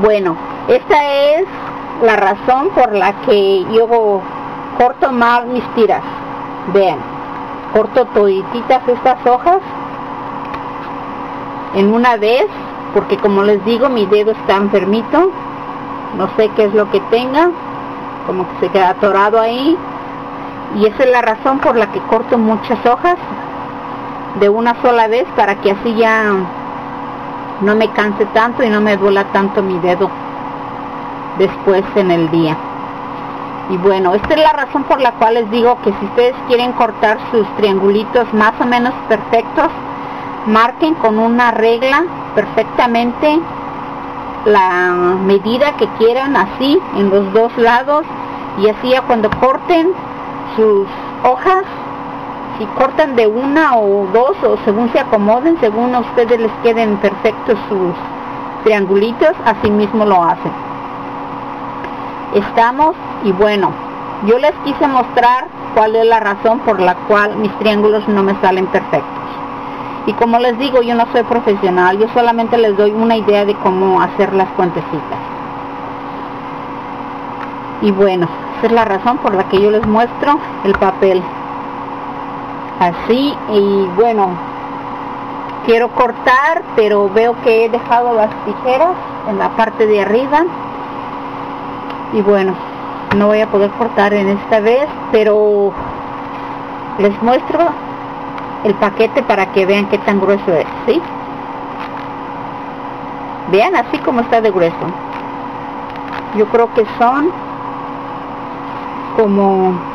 Bueno, esta es la razón por la que yo corto mal mis tiras. Vean, corto todititas estas hojas en una vez, porque como les digo, mi dedo está enfermito. No sé qué es lo que tenga, como que se queda atorado ahí. Y esa es la razón por la que corto muchas hojas de una sola vez para que así ya no me canse tanto y no me duela tanto mi dedo después en el día. Y bueno, esta es la razón por la cual les digo que si ustedes quieren cortar sus triangulitos más o menos perfectos, marquen con una regla perfectamente la medida que quieran así en los dos lados y así ya cuando corten sus hojas si cortan de una o dos o según se acomoden, según a ustedes les queden perfectos sus triangulitos, así mismo lo hacen. Estamos y bueno, yo les quise mostrar cuál es la razón por la cual mis triángulos no me salen perfectos. Y como les digo, yo no soy profesional, yo solamente les doy una idea de cómo hacer las cuentecitas. Y bueno, esa es la razón por la que yo les muestro el papel así y bueno quiero cortar pero veo que he dejado las tijeras en la parte de arriba y bueno no voy a poder cortar en esta vez pero les muestro el paquete para que vean qué tan grueso es ¿sí? vean así como está de grueso yo creo que son como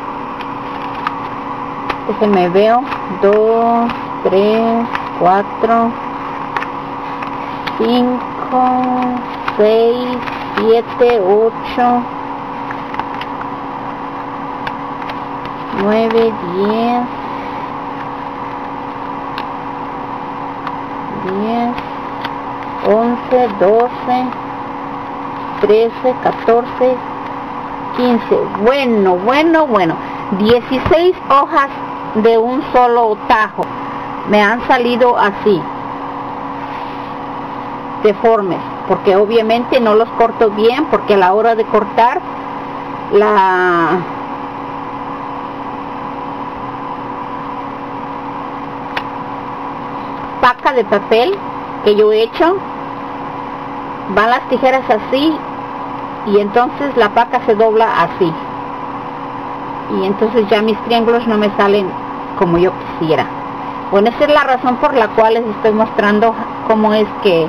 se me veo 2 3 4 5 6 7 8 9 10 10 11 12 13 14 15 bueno bueno bueno. 16 hojas de un solo tajo. Me han salido así deformes porque obviamente no los corto bien porque a la hora de cortar la paca de papel que yo he hecho van las tijeras así y entonces la paca se dobla así y entonces ya mis triángulos no me salen como yo quisiera. Bueno, esa es la razón por la cual les estoy mostrando cómo es que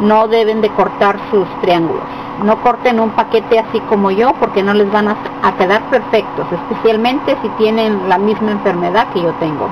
no deben de cortar sus triángulos. No corten un paquete así como yo porque no les van a, a quedar perfectos, especialmente si tienen la misma enfermedad que yo tengo.